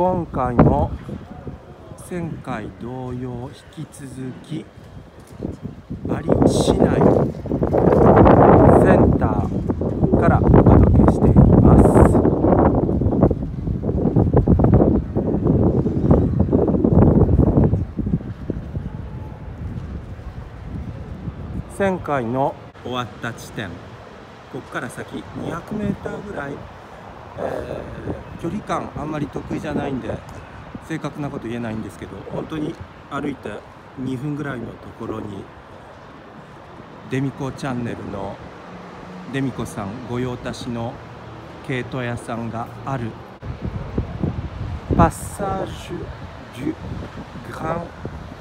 今回も前回同様引き続きバリ市内センターからお届けしています。前回の終わった地点ここから先 200m ぐらい、距離感あんまり得意じゃないんで正確なこと言えないんですけど本当に歩いて2分ぐらいのところにデミコチャンネルのデミコさん御用達の毛糸屋さんがあるパッサージュ・デュ・グラン・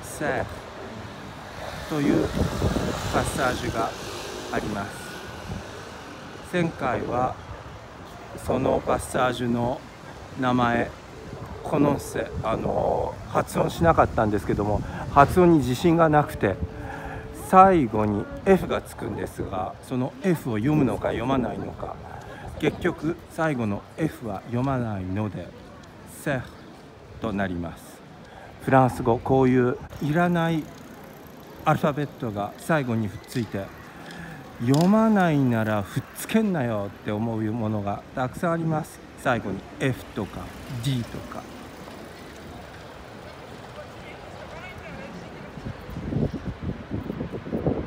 セールというパッサージュがあります。前回はそのパッサージュの名前このせあの発音しなかったんですけども発音に自信がなくて最後に F がつくんですがその F を読むのか読まないのか結局最後の F は読まないので「セフ」となります。フランス語こういういらないアルファベットが最後にくっついて読まないならふっつけんなよって思うものがたくさんあります。最後に F とか D とか。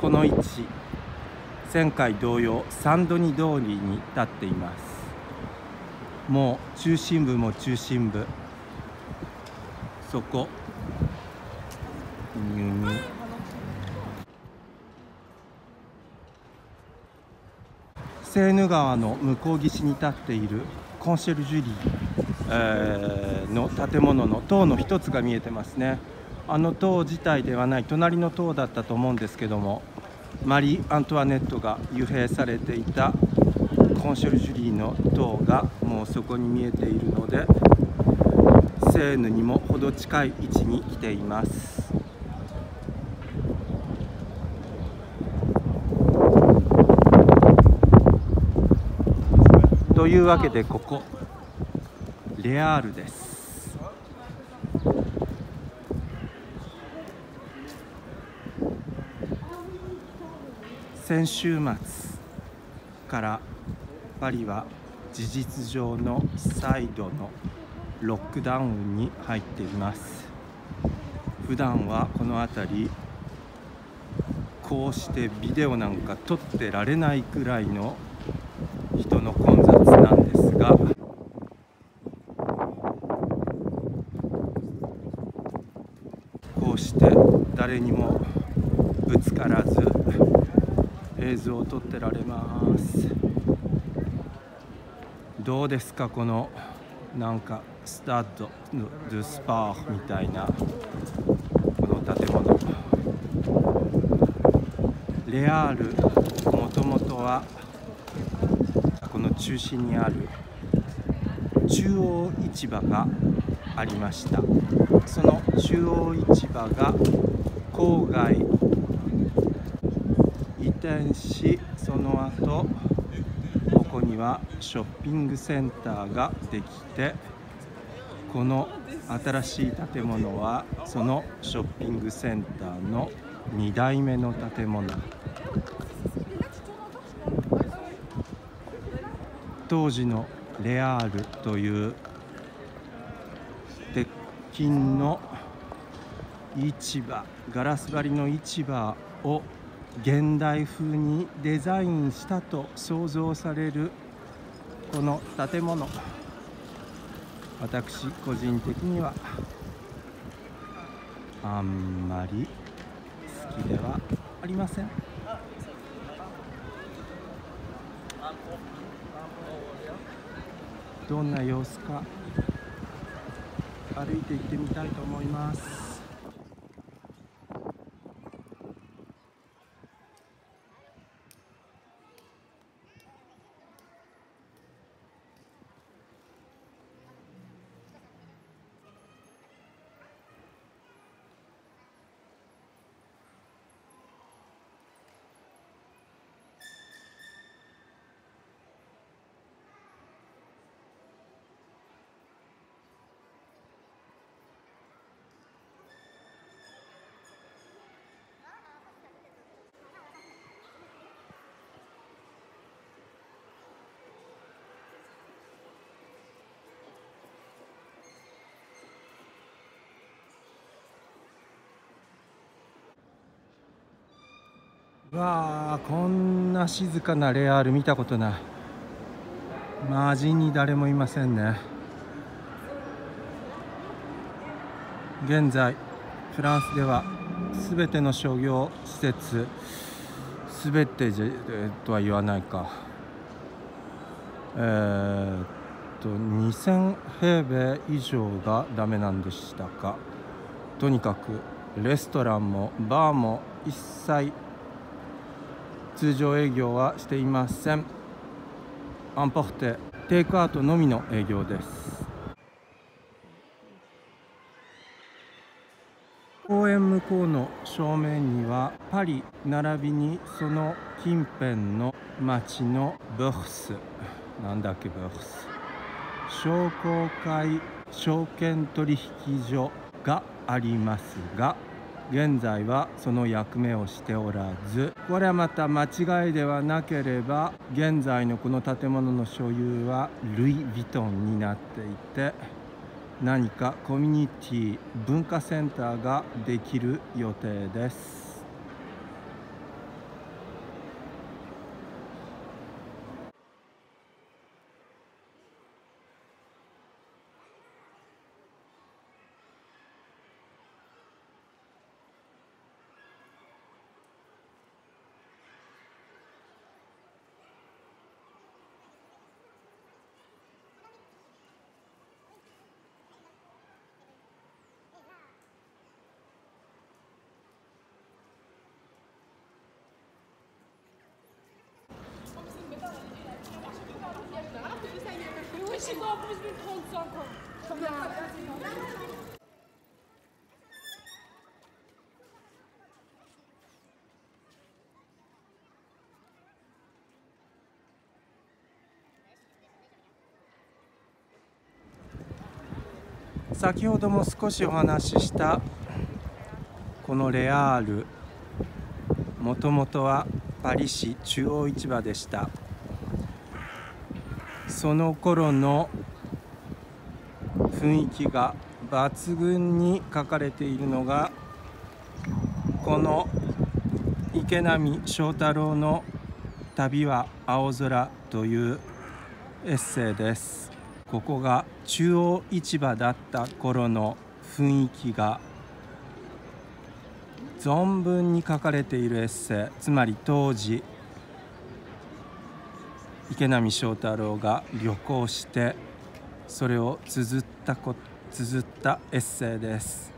この位置前回同様サンドニ通りに立っています。もう中心部も中心部。そこセーヌ川の向こう岸に立っているコンシェルジュリー、の建物の塔の一つが見えてますね。あの塔自体ではない隣の塔だったと思うんですけどもマリー・アントワネットが幽閉されていたコンシェルジュリーの塔がもうそこに見えているのでセーヌにも程近い位置に来ています。というわけでここレアールです。先週末からパリは事実上の再度のロックダウンに入っています。普段はこの辺りこうしてビデオなんか撮ってられないくらいの人の混雑なんですが。こうして誰にもぶつからず映像を撮ってられます。どうですかこのなんかスタッド・ドゥ・スパーみたいなこの建物。レアールもともとはこの中心にある中央市場がありました。その中央市場が郊外移転しその後ここにはショッピングセンターができてこの新しい建物はそのショッピングセンターの2代目の建物。当時のレアールという鉄筋の市場ガラス張りの市場を現代風にデザインしたと想像されるこの建物。私個人的にはあんまり好きではありません。どんな様子か歩いて行ってみたいと思います。わあこんな静かなレアール見たことない。マジに誰もいませんね。現在フランスでは全ての商業施設全てじ、えー、とは言わないか。えー、っと2000平米以上がダメなんでしたか。とにかくレストランもバーも一切通常営業はしていません。アンポフテテイクアウトのみの営業です。公園向こうの正面にはパリ並びにその近辺の町のブフス。なんだっけブフス。商工会証券取引所がありますが現在はその役目をしておらずこれはまた間違いではなければ現在のこの建物の所有はルイ・ヴィトンになっていて何かコミュニティ文化センターができる予定です。先ほども少しお話ししたこのレアールもともとはパリ市中央市場でした。その頃の雰囲気が抜群に書かれているのがこの池波正太郎の「旅は青空」というエッセイです。ここが中央市場だった頃の雰囲気が存分に書かれているエッセイ。つまり当時池波正太郎が旅行してそれを綴ったこ綴ったエッセイです。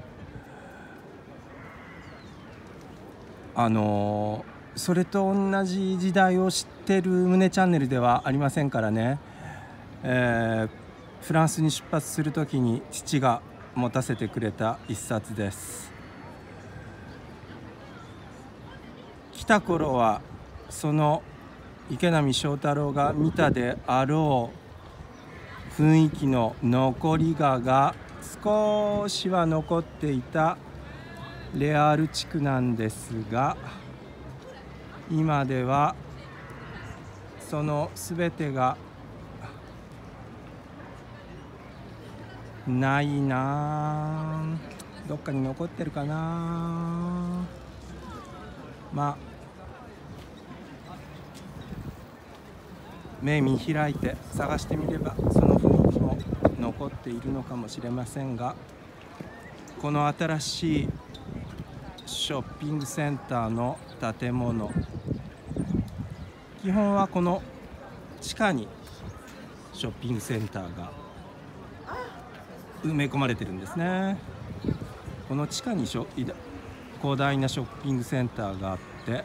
あのそれと同じ時代を知ってる胸チャンネルではありませんからね、えー、フランスに出発する時に父が持たせてくれた一冊です。来た頃はその池波正太郎が見たであろう雰囲気の残りがが少しは残っていたレアール地区なんですが今ではその全てがないな。どっかに残ってるかな。まあ目見開いて探してみればその雰囲気も残っているのかもしれませんがこの新しいショッピングセンターの建物基本はこの地下にショッピングセンターが埋め込まれてるんですね。この地下に広大なショッピングセンターがあって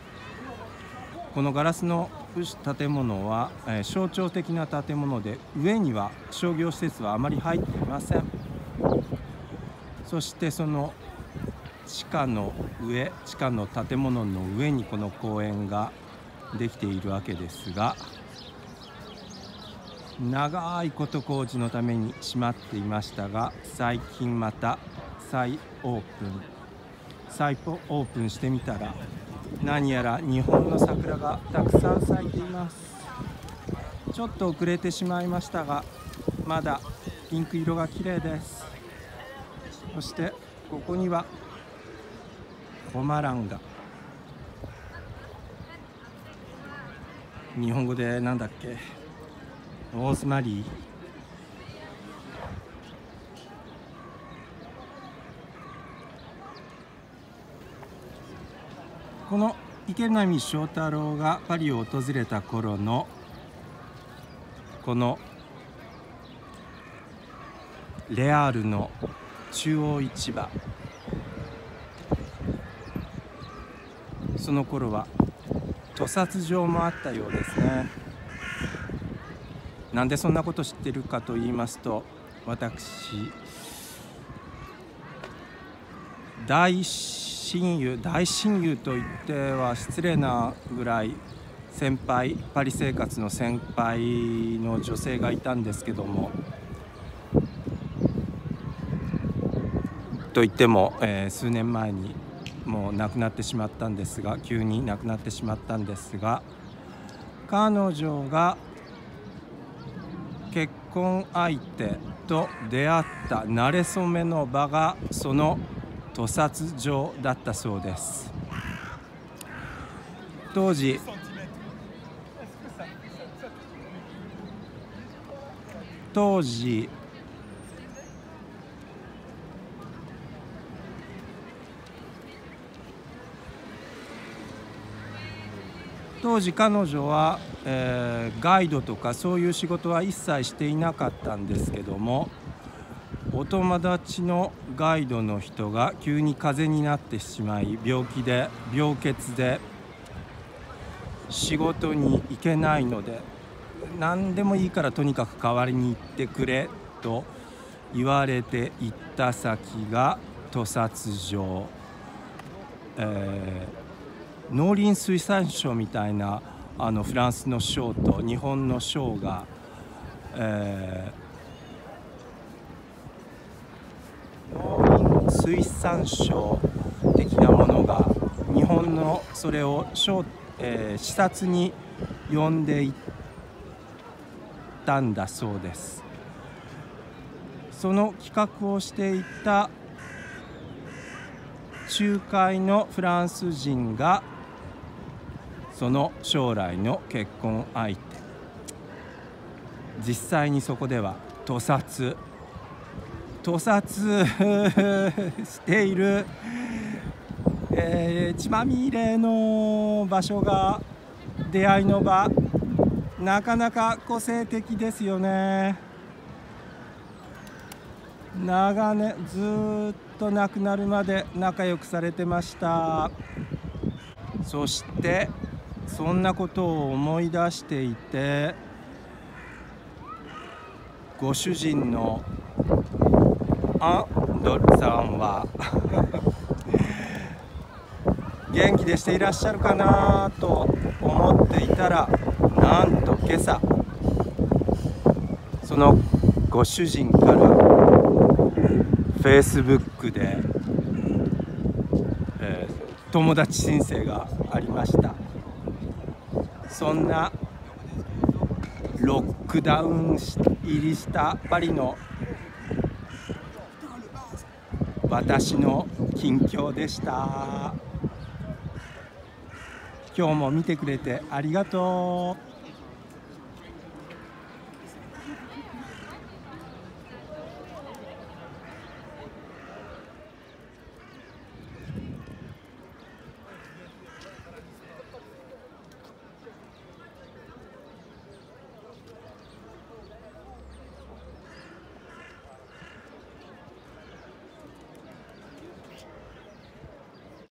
このガラスの建物は、え、象徴的な建物で上には商業施設はあまり入っていません。そしてその地下の上地下の建物の上にこの公園ができているわけですが長いこと工事のために閉まっていましたが最近また再オープン。再オープンしてみたら何やら日本の桜がたくさん咲いています。ちょっと遅れてしまいましたがまだピンク色が綺麗です。そしてここにはコマランが日本語でなんだっけ？ローズマリー。この池波正太郎がパリを訪れた頃のこのレアールの中央市場。その頃は屠殺場もあったようですね。なんでそんなこと知ってるかと言いますと私大親友大親友と言っては失礼なぐらい先輩パリ生活の先輩の女性がいたんですけどもといっても、えー、数年前にもう亡くなってしまったんですが急に亡くなってしまったんですが彼女が結婚相手と出会った馴れ初めの場がその屠殺場だったそうです当時当時当時彼女は、えー、ガイドとかそういう仕事は一切していなかったんですけどもお友達のガイドの人が急に風邪になってしまい病気で病欠で仕事に行けないので何でもいいからとにかく代わりに行ってくれと言われて行った先が屠殺場、えー農林水産省みたいなあのフランスの省と日本の省が、えー、農林水産省的なものが日本のそれを、えー、視察に呼んでいったんだそうです。その企画をしていた仲介のフランス人がその将来の結婚相手。実際にそこでは屠殺屠殺している、えー、血まみれの場所が出会いの場。なかなか個性的ですよね。長年ずっと亡くなるまで仲良くされてました。そしてそんなことを思い出していてご主人のアンドルさんは。元気でしていらっしゃるかなと思っていたらなんと今朝そのご主人から Facebook で、えー、友達申請がありました。そんなロックダウン入りしたパリの私の近況でした。今日も見てくれてありがとう。